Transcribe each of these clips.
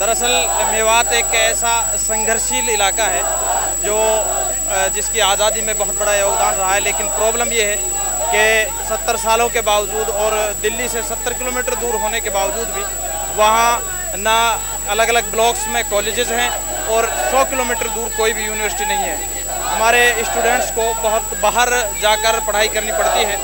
दरअसल मेवात एक ऐसा संघर्षशील इलाका है जो जिसकी आज़ादी में बहुत बड़ा योगदान रहा है, लेकिन प्रॉब्लम ये है कि 70 सालों के बावजूद और दिल्ली से 70 किलोमीटर दूर होने के बावजूद भी वहाँ ना अलग अलग ब्लॉक्स में कॉलेजेस हैं और 100 किलोमीटर दूर कोई भी यूनिवर्सिटी नहीं है। हमारे स्टूडेंट्स को बहुत बाहर जाकर पढ़ाई करनी पड़ती है,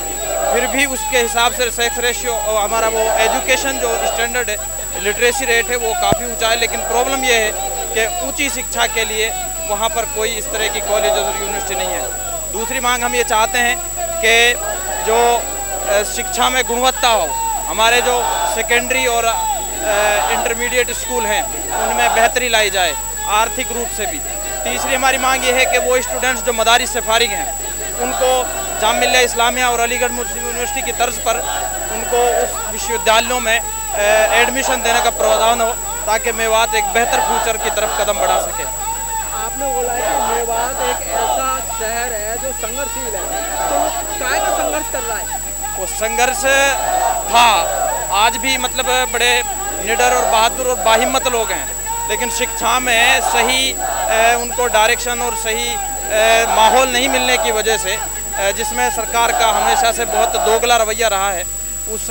फिर भी उसके हिसाब से सेक्स रेशियो और हमारा वो एजुकेशन जो स्टैंडर्ड है लिटरेसी रेट है, वो काफ़ी ऊँचा है, लेकिन प्रॉब्लम ये है कि ऊँची शिक्षा के लिए वहाँ पर कोई इस तरह की कॉलेज और यूनिवर्सिटी नहीं है। दूसरी मांग हम ये चाहते हैं कि जो शिक्षा में गुणवत्ता हो, हमारे जो सेकेंडरी और इंटरमीडिएट स्कूल हैं, उनमें बेहतरी लाई जाए, आर्थिक रूप से भी। तीसरी हमारी मांग ये है कि वो स्टूडेंट्स जो मदारी से फारिग हैं, उनको जामिया इस्लामिया और अलीगढ़ मुस्लिम यूनिवर्सिटी की तर्ज पर उनको उस विश्वविद्यालयों में एडमिशन देने का प्रावधान हो ताकि मेवात एक बेहतर फ्यूचर की तरफ़ कदम बढ़ा सके। आपने बोला है कि मेवात एक ऐसा शहर है जो संघर्षशील है। तो क्या का संघर्ष कर रहा है? वो संघर्ष था आज भी मतलब बड़े निडर और बहादुर और बाहिमत लोग हैं। लेकिन शिक्षा में सही उनको डायरेक्शन और सही माहौल नहीं मिलने की वजह से जिसमें सरकार का हमेशा से बहुत दोगला रवैया रहा है उस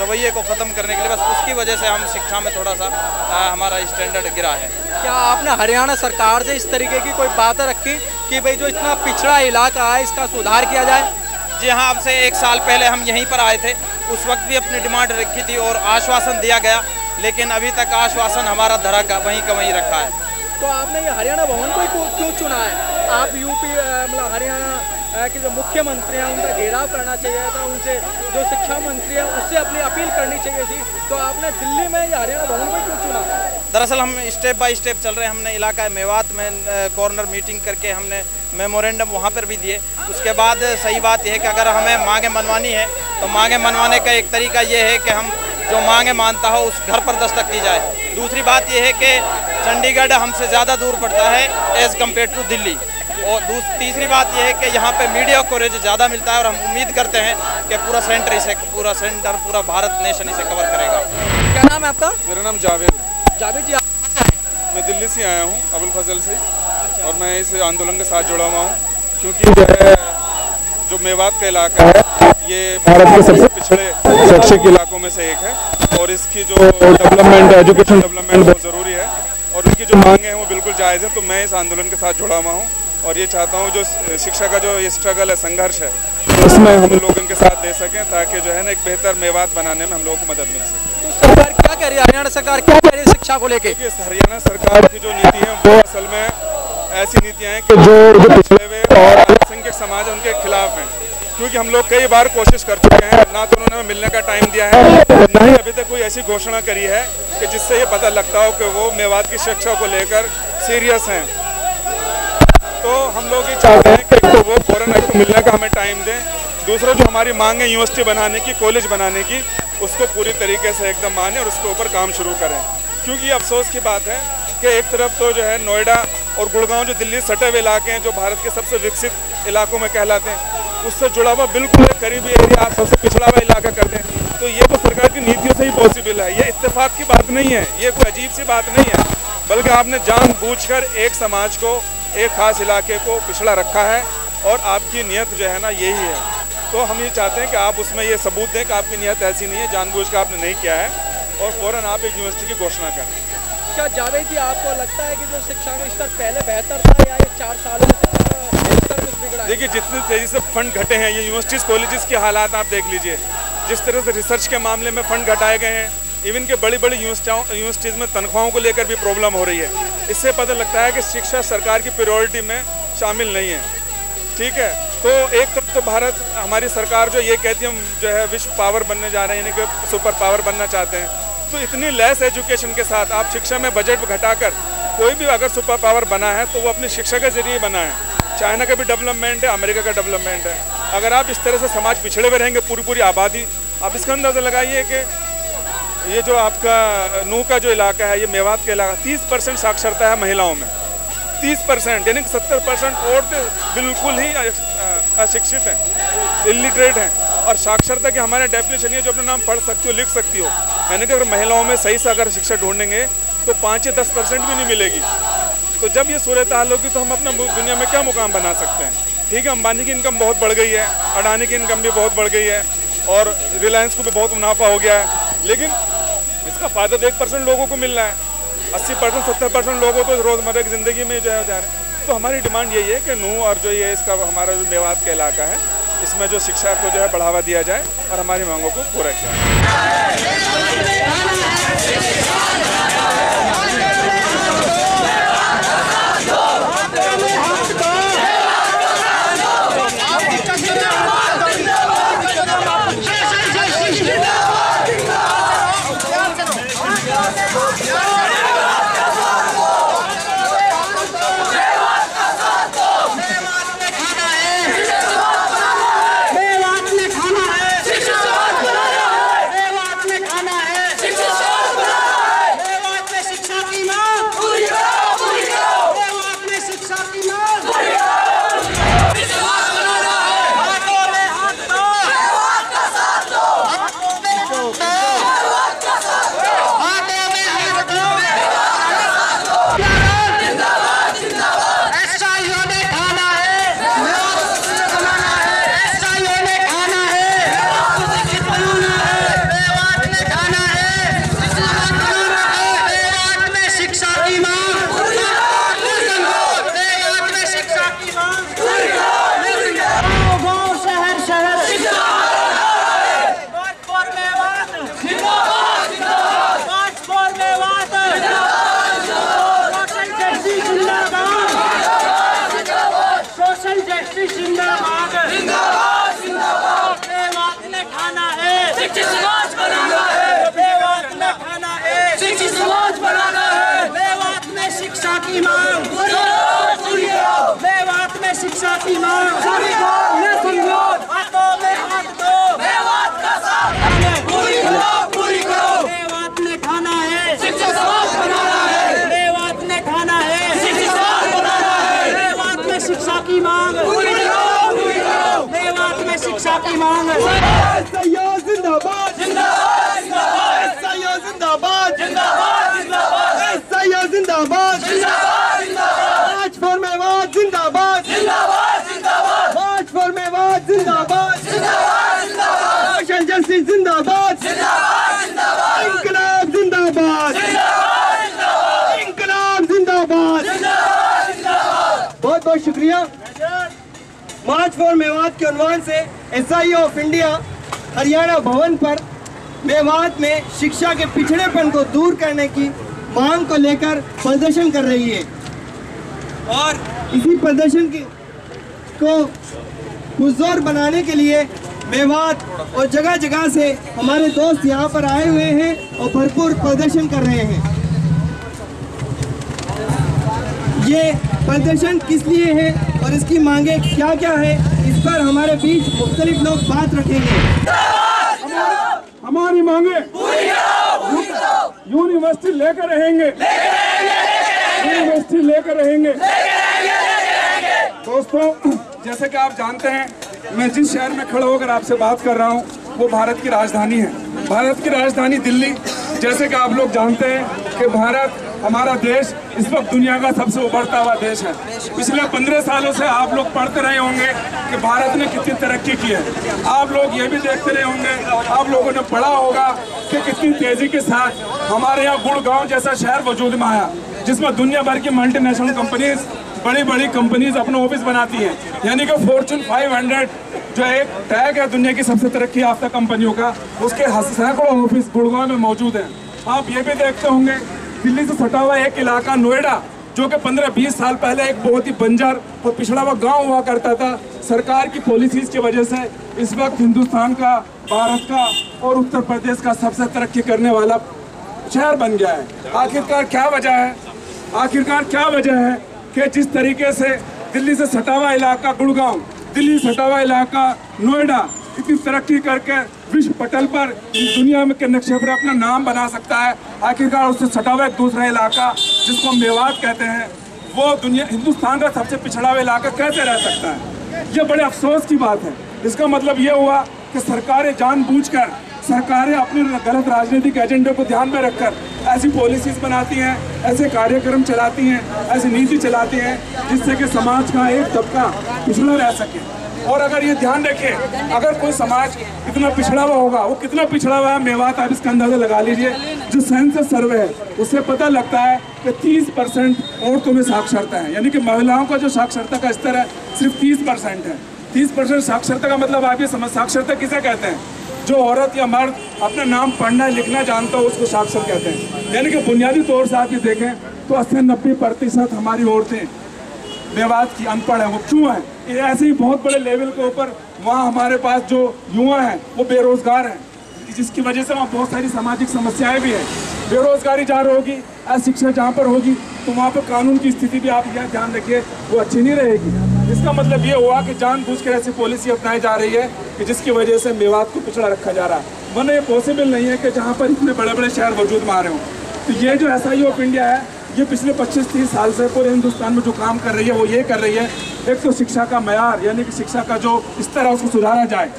रवैये को ख़त्म करने के लिए बस उसकी वजह से हम शिक्षा में थोड़ा सा आ, हमारा स्टैंडर्ड गिरा है। क्या आपने हरियाणा सरकार से इस तरीके की कोई बात रखी कि भाई जो इतना पिछड़ा इलाका है इसका सुधार किया जाए? जी हाँ आपसे एक साल पहले हम यहीं पर आए थे। उस वक्त भी अपनी डिमांड रखी थी और आश्वासन दिया गया लेकिन अभी तक आश्वासन हमारा धरा का वहीं का वहीं रखा है। तो आपने ये हरियाणा भवन को क्यों चुना है? आप यूपी मतलब हरियाणा के जो मुख्यमंत्री हैं, उनका घेराव करना चाहिए था, उनसे जो शिक्षा मंत्री है, उससे अपनी अपील करनी चाहिए थी। तो आपने दिल्ली में या हरियाणा भवन को क्यों चुना? दरअसल हम स्टेप बाय स्टेप चल रहे हैं। हमने इलाका मेवात में कॉर्नर मीटिंग करके हमने मेमोरेंडम वहाँ पर भी दिए। उसके बाद सही बात यह है कि अगर हमें मांगे मनवानी है तो मांगे मनवाने का एक तरीका ये है कि हम जो मांगे मानता हो, उस घर पर दस्तक दी जाए। दूसरी बात यह है कि चंडीगढ़ हमसे ज़्यादा दूर पड़ता है एज़ कंपेयर टू दिल्ली। और तीसरी बात यह है कि यहाँ पे मीडिया कवरेज ज़्यादा मिलता है और हम उम्मीद करते हैं कि पूरा सेंटर इसे पूरा सेंटर पूरा भारत नेशन इसे कवर करेगा। क्या नाम है आपका? मेरा नाम जावेद जावेद जी आप मैं दिल्ली से आया हूँ अबुल फजल से। और मैं इस आंदोलन के साथ जुड़ा हुआ हूँ क्योंकि जो है जो मेवात का इलाका है ये भारत के सबसे पिछड़े शैक्षिक इलाकों में से एक है। और इसकी जो डेवलपमेंट एजुकेशन डेवलपमेंट बहुत ज़रूरी है। और उनकी जो मांगे हैं वो बिल्कुल जायज़ है तो मैं इस आंदोलन के साथ जुड़ा हुआ हूँ। और ये चाहता हूँ जो शिक्षा का जो ये स्ट्रगल है संघर्ष है उसमें हम लोग इनके साथ दे सकें ताकि जो है ना एक बेहतर मेवात बनाने में हम लोगों को मदद मिल सके। तो सरकार क्या कह रही है? हरियाणा सरकार क्या कह रही है शिक्षा को लेकर हरियाणा सरकार की जो नीति है वो असल में ऐसी नीतियाँ हैं कि जो जो पिछड़े हुए और अल्पसंख्यक समाज उनके खिलाफ हैं। क्योंकि हम लोग कई बार कोशिश कर चुके हैं ना तो उन्होंने मिलने का टाइम दिया है ना ही अभी तक कोई ऐसी घोषणा करी है कि जिससे ये पता लगता हो कि वो मेवात की शिक्षा को लेकर सीरियस हैं। तो हम लोग ये चाहते हैं कि एक तो वो फ़ौरन एक तो मिलने का हमें टाइम दें। दूसरा जो हमारी मांग है यूनिवर्सिटी बनाने की कॉलेज बनाने की, उसको पूरी तरीके से एकदम माने और उसके ऊपर काम शुरू करें। क्योंकि ये अफसोस की बात है कि एक तरफ़ तो जो है नोएडा और गुड़गांव जो दिल्ली सटे हुए इलाके हैं, जो भारत के सबसे विकसित इलाकों में कहलाते हैं, उससे जुड़ा हुआ बिल्कुल करीबी एरिया आप सबसे पिछड़ा हुआ इलाका करते हैं। तो ये तो सरकार की नीतियों से ही पॉसिबल है। ये इत्तेफाक की बात नहीं है। ये कोई अजीब सी बात नहीं है। बल्कि आपने जानबूझकर एक समाज को एक खास इलाके को पिछड़ा रखा है और आपकी नीयत जो है ना यही है। तो हम ये चाहते हैं कि आप उसमें ये सबूत दें कि आपकी नीयत ऐसी नहीं है जानबूझ कर आपने नहीं किया है और फ़ौरन आप एक यूनिवर्सिटी की घोषणा करें। क्या जावेद जी आपको लगता है कि जो शिक्षा का स्तर पहले बेहतर था या ये चार सालों देखिए जितनी तेज़ी से फंड घटे हैं ये यूनिवर्सिटीज़ कॉलेजेस के हालात आप देख लीजिए। जिस तरह से रिसर्च के मामले में फ़ंड घटाए गए हैं इवन के बड़ी बड़ी यूनिवर्सिटीज़ में तनख्वाहों को लेकर भी प्रॉब्लम हो रही है। इससे पता लगता है कि शिक्षा सरकार की प्रायोरिटी में शामिल नहीं है। ठीक है? तो एक तरफ़ तो भारत, हमारी सरकार जो ये कहती है, हम जो है विश्व पावर बनने जा रहे हैं, यानी कि सुपर पावर बनना चाहते हैं। तो इतनी लेस एजुकेशन के साथ आप शिक्षा में बजट घटाकर कोई भी अगर सुपर पावर बना है तो वो अपनी शिक्षा के ज़रिए बना है चाइना का भी डेवलपमेंट है, अमेरिका का डेवलपमेंट है। अगर आप इस तरह से समाज पिछड़े हुए रहेंगे पूरी पूरी आबादी, आप इसका अंदाज़ा लगाइए कि ये जो आपका नू का जो इलाका है, ये मेवात का इलाका, तीस परसेंट साक्षरता है महिलाओं में। तीस परसेंट, यानी कि सत्तर परसेंट औरतें बिल्कुल ही अशिक्षित हैं इलिटरेट हैं। और साक्षरता की हमारे डेफिनेशन ये जो अपना नाम पढ़ सकती हो, लिख सकती हो, यानी कि अगर महिलाओं में सही से अगर शिक्षा ढूंढेंगे तो पाँच या दस परसेंट भी नहीं मिलेगी। तो जब ये सूरत हाल होगी तो हम अपना दुनिया में क्या मुकाम बना सकते हैं? ठीक है, अंबानी की इनकम बहुत बढ़ गई है, अडानी की इनकम भी बहुत बढ़ गई है, और रिलायंस को भी बहुत मुनाफा हो गया है, लेकिन इसका फ़ायदा तो एक परसेंट लोगों को मिलना है। अस्सी परसेंट, सत्तर परसेंट लोगों को रोज़मर्रा की ज़िंदगी में जो है जा रहे हैं। तो हमारी डिमांड यही है कि नूह और जो ये इसका हमारा जो मेवात का इलाका है, इसमें जो शिक्षा को जो है बढ़ावा दिया जाए और हमारी मांगों को पूरा किया जाए। की मार्च फॉर मेवात के अनुमान से एसआईओ ऑफ़ इंडिया हरियाणा भवन पर मेवात में शिक्षा के पिछड़ेपन को दूर करने की मांग को लेकर प्रदर्शन कर रही है। और इसी प्रदर्शन की को पुरजोर बनाने के लिए मेवात और जगह जगह से हमारे दोस्त यहाँ पर आए हुए हैं और भरपूर प्रदर्शन कर रहे हैं। ये प्रदर्शन किस लिए है? और इसकी मांगे क्या क्या है, इस पर हमारे बीच मुख्तलिफ़ लोग बात रखेंगे। हमारी मांगे यूनिवर्सिटी लेकर रहेंगे। यूनिवर्सिटी लेकर रहेंगे। दोस्तों, जैसे कि आप जानते हैं, मैं जिस शहर में खड़ा होकर आपसे बात कर रहा हूँ, वो भारत की राजधानी है। भारत की राजधानी दिल्ली। जैसे कि आप लोग जानते हैं कि भारत हमारा देश इस वक्त दुनिया का सबसे उभरता हुआ देश है। पिछले पंद्रह सालों से आप लोग पढ़ते रहे होंगे कि भारत ने कितनी तरक्की की है। आप लोग ये भी देखते रहे होंगे, आप लोगों ने पढ़ा होगा कि कितनी तेज़ी के साथ हमारे यहाँ गुड़गांव जैसा शहर वजूद में आया, जिसमें दुनिया भर की मल्टीनेशनल कंपनीज़ बड़ी बड़ी कंपनीज़ अपने ऑफ़िस बनाती हैं। यानी कि फॉर्चून 500 जो एक टैग है दुनिया की सबसे तरक्की याफ्ता कंपनियों का, उसके सैकड़ों ऑफ़िस गुड़गांव में मौजूद हैं। आप ये भी देखते होंगे दिल्ली से सटा हुआ एक इलाका नोएडा, जो कि 15-20 साल पहले एक बहुत ही बंजर और पिछड़ा हुआ गाँव हुआ करता था, सरकार की पॉलिसीज़ की वजह से इस वक्त हिंदुस्तान का, भारत का और उत्तर प्रदेश का सबसे तरक्की करने वाला शहर बन गया है। आखिरकार क्या वजह है? आखिरकार क्या वजह है कि जिस तरीके से दिल्ली से सटा हुआ इलाका गुड़गांव, दिल्ली से सटा हुआ इलाका नोएडा इतनी तरक्की करके विश्व पटल पर दुनिया में के नक्शे पर अपना नाम बना सकता है। आखिरकार उससे सटा हुआ एक दूसरा इलाका, जिसको हम मेवात कहते हैं, वो दुनिया, हिंदुस्तान का सबसे पिछड़ा हुआ इलाका कैसे रह सकता है? ये बड़े अफसोस की बात है। इसका मतलब ये हुआ कि सरकारें जानबूझकर, सरकारें अपने गलत राजनीतिक एजेंडे को ध्यान में रखकर ऐसी पॉलिसीज़ बनाती हैं, ऐसे कार्यक्रम चलाती हैं, ऐसी नीति चलाती हैं, जिससे कि समाज का एक तबका पिछड़ा रह सके। और अगर ये ध्यान रखें, अगर कोई समाज इतना पिछड़ा हुआ होगा, वो कितना पिछड़ा हुआ है मेवात आप इसका अंदाज़ा लगा लीजिए। जो सेंसस सर्वे है, उससे पता लगता है कि 30 परसेंट औरतों में साक्षरता है। यानी कि महिलाओं का जो साक्षरता का स्तर है, सिर्फ़ 30 परसेंट है। 30 परसेंट साक्षरता का मतलब आप ये समझ, साक्षरता किसे कहते हैं? जो औरत या मर्द अपना नाम पढ़ना, लिखना जानता हो, उसको साक्षर कहते हैं। यानी कि बुनियादी तौर से आप ये देखें तो अस्सी नब्बे प्रतिशत हमारी औरतें मेवात की अनपढ़ है, वो क्यों है? ऐसे ही बहुत बड़े लेवल के ऊपर वहाँ हमारे पास जो युवा हैं, वो बेरोजगार हैं। जिसकी वजह से वहाँ बहुत सारी सामाजिक समस्याएँ भी हैं। बेरोजगारी जहाँ होगी अशिक्षा जहाँ पर होगी तो वहाँ पर कानून की स्थिति भी आप यह ध्यान रखिए, वो अच्छी नहीं रहेगी। इसका मतलब ये हुआ कि जानबूझकर ऐसी पॉलिसी अपनाई जा रही है कि जिसकी वजह से मेवात को पिछड़ा रखा जा रहा है। वरना ये पॉसिबल नहीं है कि जहाँ पर इतने बड़े बड़े शहर वजूद में आ रहे हों। तो ये जो एस आई ऑफ़ इंडिया है ये पिछले 25-30 साल से पूरे हिंदुस्तान में जो काम कर रही है, वो ये कर रही है। एक तो शिक्षा का मैार, यानी कि शिक्षा का जो स्तर है उसको सुधारा जाए,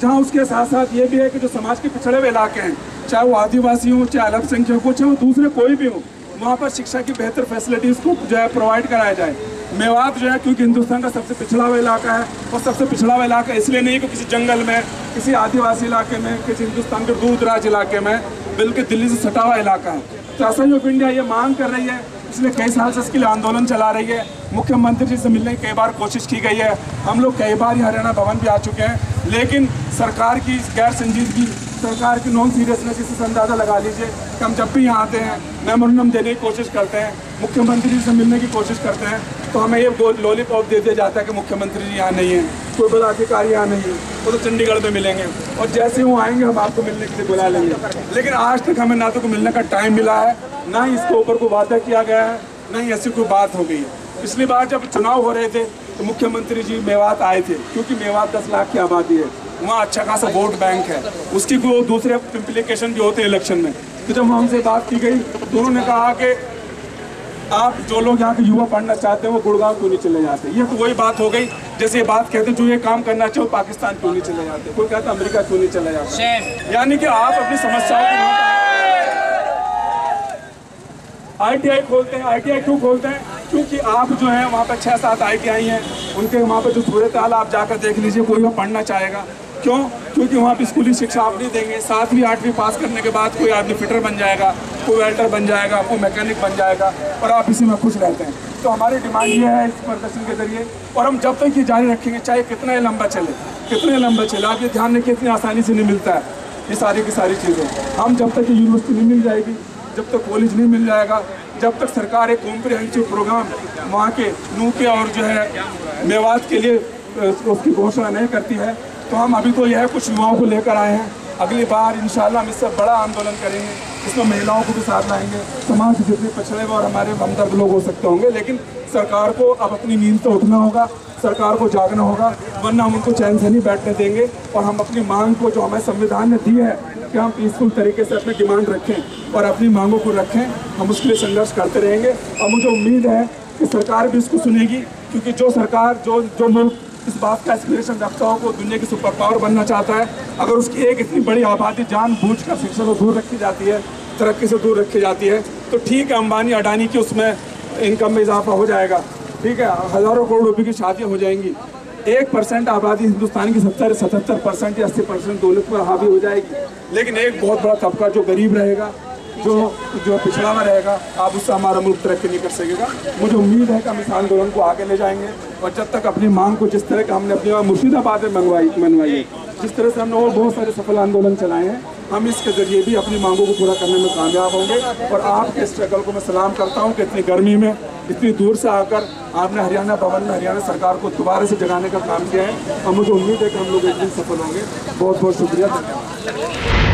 जहाँ उसके साथ साथ ये भी है कि जो समाज के पिछड़े हुए इलाके हैं, चाहे वो आदिवासी हों, चाहे अल्पसंख्यक हो चाहे वो दूसरे कोई भी हो, वहाँ पर शिक्षा की बेहतर फैसिलिटीज़ को जो है प्रोवाइड कराया जाए। मेवात जो है, क्योंकि हिंदुस्तान का सबसे पिछड़ा हुआ इलाका है, और सबसे पिछड़ा हुआ इलाका इसलिए नहीं कि किसी जंगल में, किसी आदिवासी इलाके में, किसी हिंदुस्तान के दूर दराज इलाके में, बल्कि दिल्ली से सटा हुआ इलाका है। ऐसा ऑफ़ इंडिया ये मांग कर रही है पिछले कई साल से इसके लिए आंदोलन चला रही है। मुख्यमंत्री जी से मिलने की कई बार कोशिश की गई है। हम लोग कई बार हरियाणा भवन भी आ चुके हैं, लेकिन सरकार की गैर संजीदगी, सरकार की नॉन सीरियसनेस इससे अंदाज़ा लगा लीजिए कि हम जब भी यहाँ आते हैं मेमोरेंडम देने की कोशिश करते हैं, मुख्यमंत्री जी से मिलने की कोशिश करते हैं तो हमें ये लॉलीपॉप दे दिया जाता है कि मुख्यमंत्री जी यहाँ नहीं है। बड़ा अधिकारी यहाँ नहीं है। वो तो चंडीगढ़ में मिलेंगे। और जैसे वो आएँगे, हम आपको मिलने के लिए बुला लेंगे। लेकिन आज तक हमें ना तो को मिलने का टाइम मिला है, ना ही इसके ऊपर कोई वादा किया गया है, ना ही ऐसी कोई बात हो गई है। पिछली बार जब चुनाव हो रहे थे तो मुख्यमंत्री जी मेवात आए थे, क्योंकि मेवात दस लाख की आबादी है। वहाँ अच्छा खासा वोट बैंक है। उसकी कोई दूसरे इम्प्लीकेशन भी होते हैं इलेक्शन में। तो जब हमसे बात की गई तो उन्होंने कहा कि आप जो लोग यहाँ के युवा पढ़ना चाहते हैं, वो गुड़गांव क्यों नहीं चले जाते? ये तो वही बात हो गई। जैसे ये बात कहते हैं जो ये काम करना चाहिए वो पाकिस्तान क्यों नहीं चले जाते? कोई कहता अमेरिका क्यों नहीं चले जाते? यानी कि आप अपनी समस्याओं को आईटीआई खोलते हैं। आईटीआई क्यों खोलते हैं? क्योंकि आप जो है वहाँ पे छः सात आई हैं। उनके वहाँ पे जो सूरत हाल आप जाकर देख लीजिए कोई वह पढ़ना चाहेगा। क्यों? क्योंकि वहाँ पे स्कूली शिक्षा आप नहीं देंगे। सातवीं आठवीं पास करने के बाद कोई आदमी फिटर बन जाएगा कोई वेल्टर बन जाएगा कोई मैकेनिक बन जाएगा और आप इसी में खुश रहते हैं। तो हमारी डिमांड ये है इस प्रदर्शन के ज़रिए, और हम जब तक ये जारी रखेंगे, चाहे कितना ही लंबा चले, कितने लंबा चले, आप ये ध्यान रखिए, इतनी आसानी से नहीं मिलता है, ये सारी की सारी चीज़ें। हम जब तक ये यूनिवर्सिटी नहीं मिल जाएगी, जब तक कॉलेज नहीं मिल जाएगा, जब तक सरकार एक कॉम्प्रिहेंसिव प्रोग्राम वहाँ के नू के और जो है, मेवात के लिए उसकी घोषणा नहीं करती है तो हम अभी तो यह कुछ युवाओं को लेकर आए हैं अगली बार इंशाल्लाह हम इससे बड़ा आंदोलन करेंगे। इसमें महिलाओं को भी साथ लाएँगे। समाज के जितने पिछड़े और हमारे हमदर्द लोग हो सकते होंगे, लेकिन सरकार को अब अपनी नींद से उठना होगा, सरकार को जागना होगा, वरना हम उनको चैन से नहीं बैठने देंगे। और हम अपनी मांग को जो हमें संविधान ने दी है कि हम पीसफुल तरीके से अपनी डिमांड रखें और अपनी मांगों को रखें, हम उसके लिए संघर्ष करते रहेंगे। और मुझे उम्मीद है कि सरकार भी इसको सुनेगी, क्योंकि जो सरकार, जो जो मुल्क इस बात का एस्पिरेशन रखता हो, वो दुनिया की सुपर पावर बनना चाहता है। अगर उसकी एक इतनी बड़ी आबादी जान बूझ कर शिक्षा से दूर रखी जाती है, तरक्की से दूर रखी जाती है तो ठीक है, अंबानी, अडानी की उसमें इनकम में इजाफा हो जाएगा। ठीक है, हज़ारों करोड़ रुपये की शादियाँ हो जाएँगी। एक परसेंट आबादी हिंदुस्तान की सत्तर, सतहत्तर परसेंट या अस्सी परसेंट दौलत पर हावी हो जाएगी। लेकिन एक बहुत बड़ा तबका जो गरीब रहेगा जो जो पिछड़ा हुआ रहेगा, आप उससे हमारा मुल्क तरक्की नहीं कर सकेगा। मुझे उम्मीद है कि हम इस आंदोलन को आगे ले जाएँगे और जब तक अपनी मांग को जिस तरह का हमने अपनी मुर्शिदाबाद में मंगवाई, मनवाई जिस तरह से हमने और बहुत सारे सफल आंदोलन चलाए हैं, हम इसके ज़रिए भी अपनी मांगों को पूरा करने में कामयाब होंगे। और आपके स्ट्रगल को मैं सलाम करता हूँ कि इतनी गर्मी में, इतनी दूर से आकर आपने हरियाणा भवन में हरियाणा सरकार को दोबारा से जगाने का काम किया है। और मुझे उम्मीद है कि हम लोग एक दिन सफल होंगे। बहुत बहुत शुक्रिया, धन्यवाद।